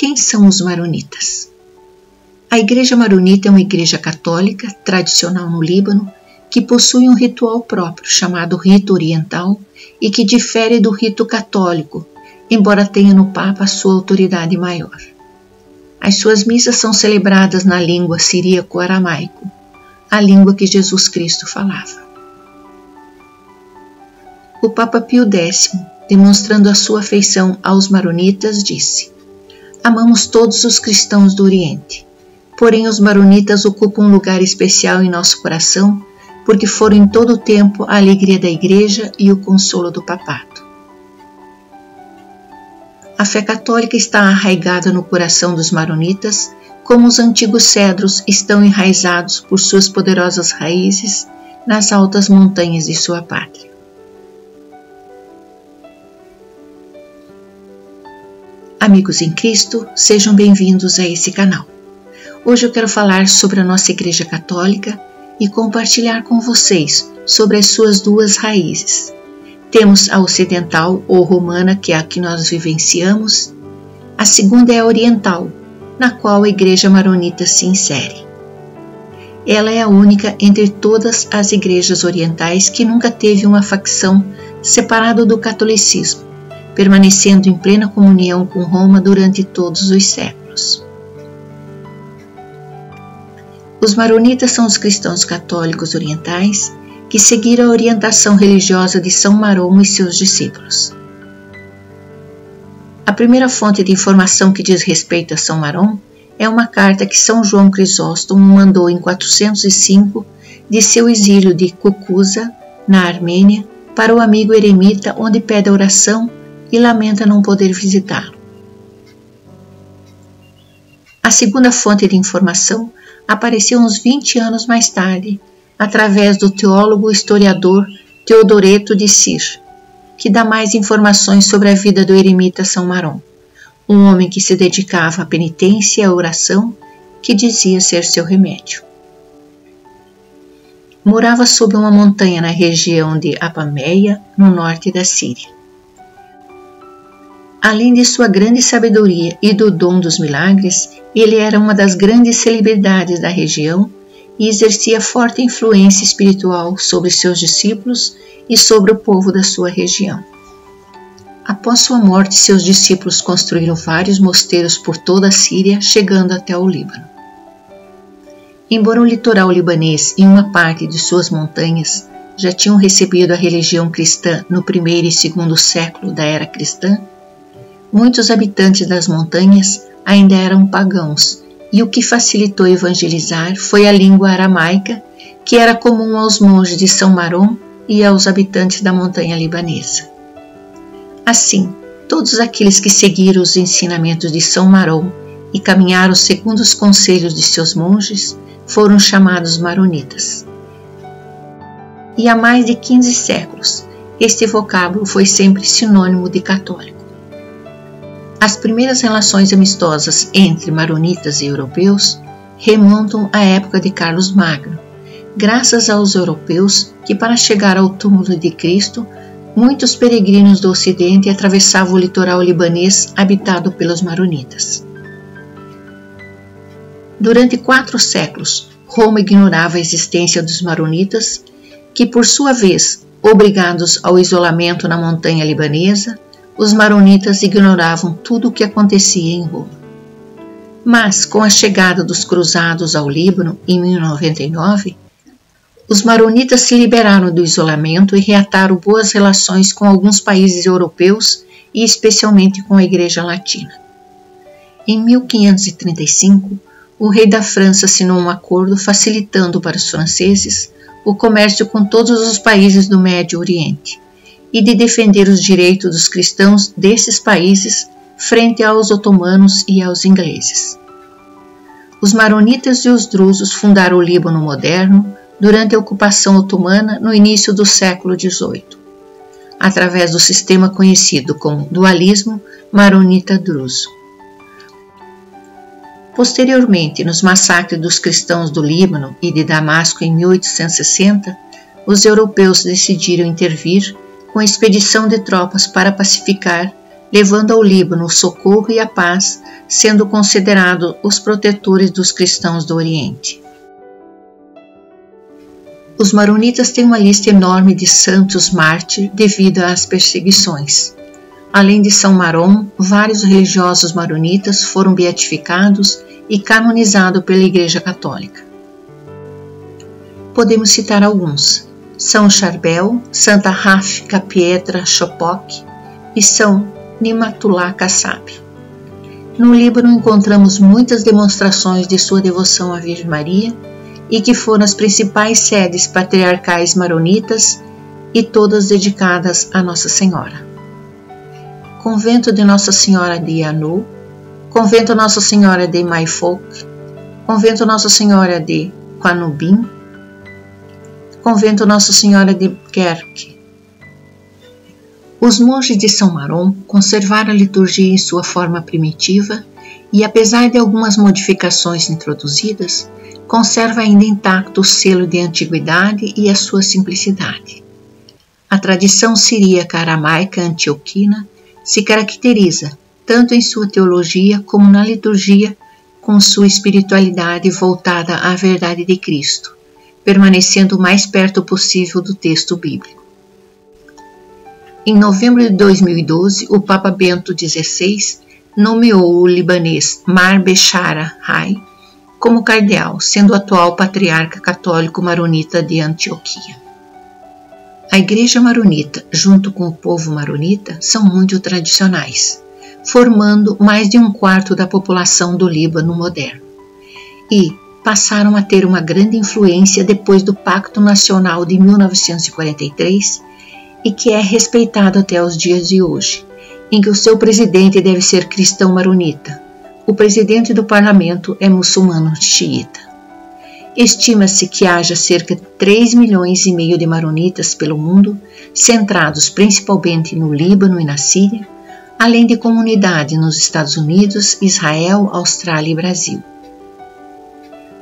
Quem são os maronitas? A Igreja Maronita é uma igreja católica tradicional no Líbano que possui um ritual próprio chamado rito oriental e que difere do rito católico, embora tenha no Papa sua autoridade maior. As suas missas são celebradas na língua siríaco-aramaico, a língua que Jesus Cristo falava. O Papa Pio X, demonstrando a sua afeição aos maronitas, disse: Amamos todos os cristãos do Oriente. Porém, os maronitas ocupam um lugar especial em nosso coração, porque foram em todo o tempo a alegria da Igreja e o consolo do papado. A fé católica está arraigada no coração dos maronitas, como os antigos cedros estão enraizados por suas poderosas raízes nas altas montanhas de sua pátria. Amigos em Cristo, sejam bem-vindos a esse canal. Hoje eu quero falar sobre a nossa Igreja Católica e compartilhar com vocês sobre as suas duas raízes. Temos a ocidental ou romana, que é a que nós vivenciamos, a segunda é a oriental, na qual a Igreja Maronita se insere. Ela é a única entre todas as igrejas orientais que nunca teve uma facção separada do catolicismo permanecendo em plena comunhão com Roma durante todos os séculos. Os maronitas são os cristãos católicos orientais que seguiram a orientação religiosa de São Marom e seus discípulos. A primeira fonte de informação que diz respeito a São Marom é uma carta que São João Crisóstomo mandou em 405 de seu exílio de Cucuza, na Armênia, para o amigo eremita, onde pede oração e lamenta não poder visitá-lo. A segunda fonte de informação apareceu uns 20 anos mais tarde, através do teólogo historiador Teodoreto de Cir, que dá mais informações sobre a vida do eremita São Marom, um homem que se dedicava à penitência e à oração, que dizia ser seu remédio. Morava sob uma montanha na região de Apameia, no norte da Síria. Além de sua grande sabedoria e do dom dos milagres, ele era uma das grandes celebridades da região e exercia forte influência espiritual sobre seus discípulos e sobre o povo da sua região. Após sua morte, seus discípulos construíram vários mosteiros por toda a Síria, chegando até o Líbano. Embora o litoral libanês e uma parte de suas montanhas já tinham recebido a religião cristã no primeiro e segundo século da era cristã, Muitos habitantes das montanhas ainda eram pagãos, e o que facilitou evangelizar foi a língua aramaica, que era comum aos monges de São Marom e aos habitantes da montanha libanesa. Assim, todos aqueles que seguiram os ensinamentos de São Marom e caminharam segundo os conselhos de seus monges foram chamados maronitas. E há mais de 15 séculos, este vocábulo foi sempre sinônimo de católico. As primeiras relações amistosas entre maronitas e europeus remontam à época de Carlos Magno, graças aos europeus que, para chegar ao túmulo de Cristo, muitos peregrinos do Ocidente atravessavam o litoral libanês habitado pelos maronitas. Durante quatro séculos, Roma ignorava a existência dos maronitas, que, por sua vez, obrigados ao isolamento na montanha libanesa, os maronitas ignoravam tudo o que acontecia em Roma. Mas, com a chegada dos cruzados ao Líbano em 1099, os maronitas se liberaram do isolamento e reataram boas relações com alguns países europeus e especialmente com a Igreja Latina. Em 1535, o rei da França assinou um acordo facilitando para os franceses o comércio com todos os países do Médio Oriente e de defender os direitos dos cristãos desses países frente aos otomanos e aos ingleses. Os maronitas e os drusos fundaram o Líbano moderno durante a ocupação otomana no início do século XVIII, através do sistema conhecido como dualismo maronita-druso. Posteriormente, nos massacres dos cristãos do Líbano e de Damasco em 1860, os europeus decidiram intervir com expedição de tropas para pacificar levando ao Líbano o socorro e a paz, sendo considerados os protetores dos cristãos do Oriente. Os maronitas têm uma lista enorme de santos mártires devido às perseguições. Além de São Marom, vários religiosos maronitas foram beatificados e canonizados pela Igreja Católica. Podemos citar alguns: São Charbel, Santa Rafika Pietra Chopok e São Nimatullah Kassab. No Líbano encontramos muitas demonstrações de sua devoção à Virgem Maria e que foram as principais sedes patriarcais maronitas e todas dedicadas a Nossa Senhora. Convento de Nossa Senhora de Yanu, Convento Nossa Senhora de Maifok, Convento Nossa Senhora de Quanubim, Convento Nossa Senhora de Kerk. Os monges de São Marom conservaram a liturgia em sua forma primitiva e, apesar de algumas modificações introduzidas, conserva ainda intacto o selo de antiguidade e a sua simplicidade. A tradição siríaca aramaica antioquina se caracteriza, tanto em sua teologia como na liturgia, com sua espiritualidade voltada à verdade de Cristo, permanecendo o mais perto possível do texto bíblico. Em novembro de 2012, o Papa Bento XVI nomeou o libanês Mar Bechara Rai como cardeal, sendo o atual patriarca católico maronita de Antioquia. A Igreja Maronita, junto com o povo maronita, são muito tradicionais, formando mais de um quarto da população do Líbano moderno. E passaram a ter uma grande influência depois do Pacto Nacional de 1943 e que é respeitado até os dias de hoje, em que o seu presidente deve ser cristão maronita, o presidente do parlamento é muçulmano xiita. Estima-se que haja cerca de 3 milhões e meio de maronitas pelo mundo, centrados principalmente no Líbano e na Síria, além de comunidade nos Estados Unidos, Israel, Austrália e Brasil.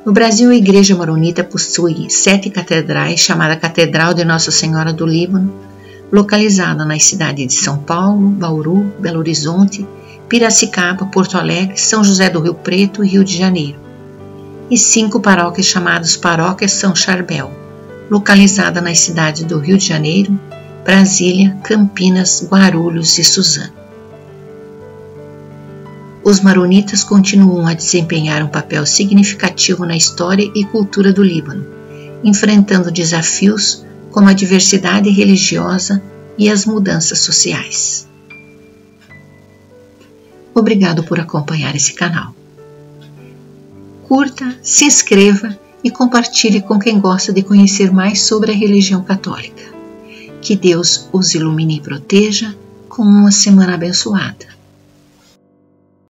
No Brasil, a Igreja Maronita possui sete catedrais, chamada Catedral de Nossa Senhora do Líbano, localizada nas cidades de São Paulo, Bauru, Belo Horizonte, Piracicaba, Porto Alegre, São José do Rio Preto e Rio de Janeiro, e cinco paróquias chamadas Paróquia São Charbel, localizada nas cidades do Rio de Janeiro, Brasília, Campinas, Guarulhos e Suzano. Os maronitas continuam a desempenhar um papel significativo na história e cultura do Líbano, enfrentando desafios como a diversidade religiosa e as mudanças sociais. Obrigado por acompanhar esse canal. Curta, se inscreva e compartilhe com quem gosta de conhecer mais sobre a religião católica. Que Deus os ilumine e proteja com uma semana abençoada.